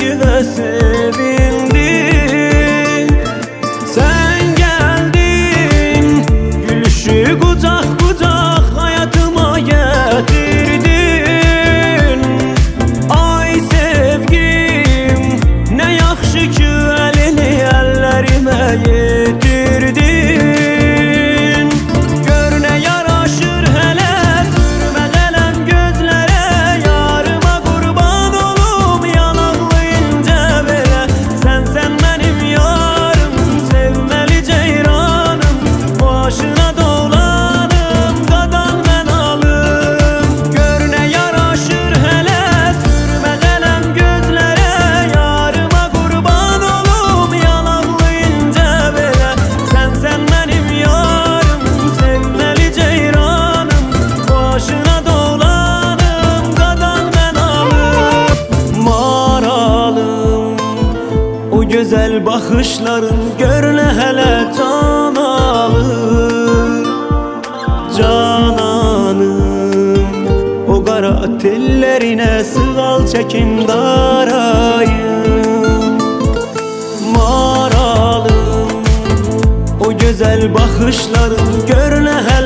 gidesin güzel bakışların görüne hele can Cananım O kara tellerine sığal çekim darayım. Maralım O güzel bakışların görüne hele